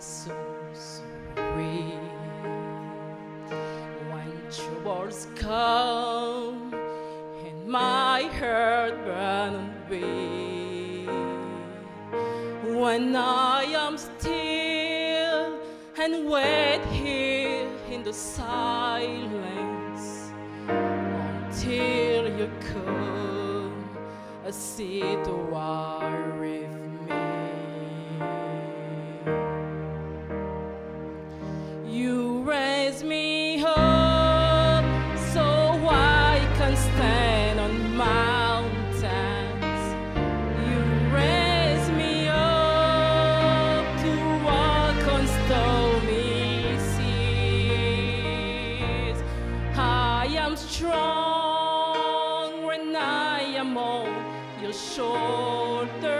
So away when troubles come and my heart burn away when I am still and wait here in the silence until you come a see or a river strong when I am on your shoulder.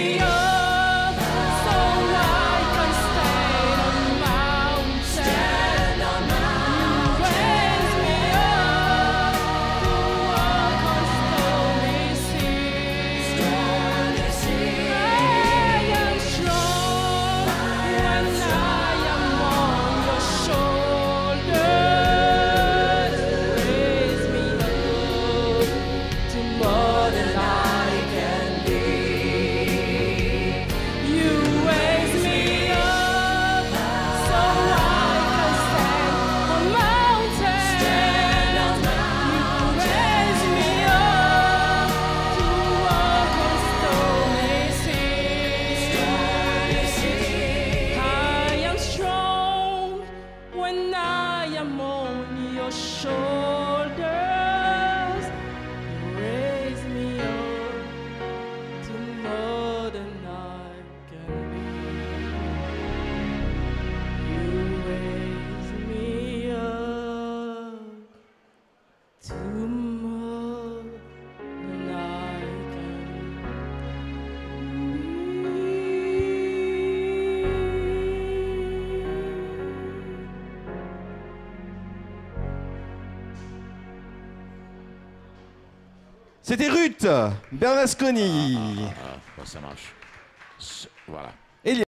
C'était Ruth Bernasconi. Ah, ah, ah, ah, ça marche. Voilà.